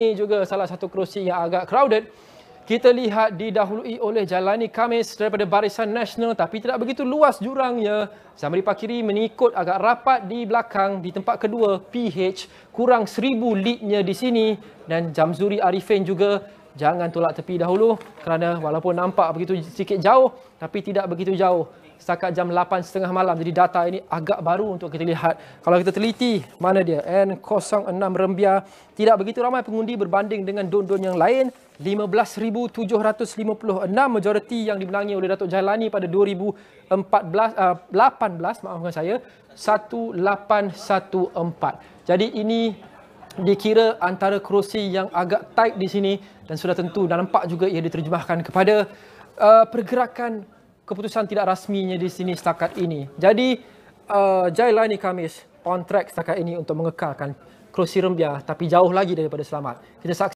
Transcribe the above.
Ini juga salah satu kerusi yang agak crowded. Kita lihat didahului oleh Jalani Kamis daripada Barisan Nasional tapi tidak begitu luas jurangnya. Zamri Pakiri mengikut agak rapat di belakang di tempat kedua PH kurang seribu leadnya di sini dan Jamzuri Arifin juga jangan tolak tepi dahulu kerana walaupun nampak begitu sedikit jauh tapi tidak begitu jauh setakat jam 8.30 malam. Jadi data ini agak baru untuk kita lihat. Kalau kita teliti, mana dia? N06 Rembia. Tidak begitu ramai pengundi berbanding dengan don-don yang lain. 15,756 majoriti yang dimenangi oleh Datuk Jailani pada 2014, uh, 18, maafkan saya, 1814. Jadi ini dikira antara kerusi yang agak tight di sini dan sudah tentu dan nampak juga ia diterjemahkan kepada uh, pergerakan keputusan tidak rasminya di sini setakat ini. Jadi uh, Jailani Kamis on track setakat ini untuk mengekalkan kerusi Rembia tapi jauh lagi daripada selamat. Kita saksikan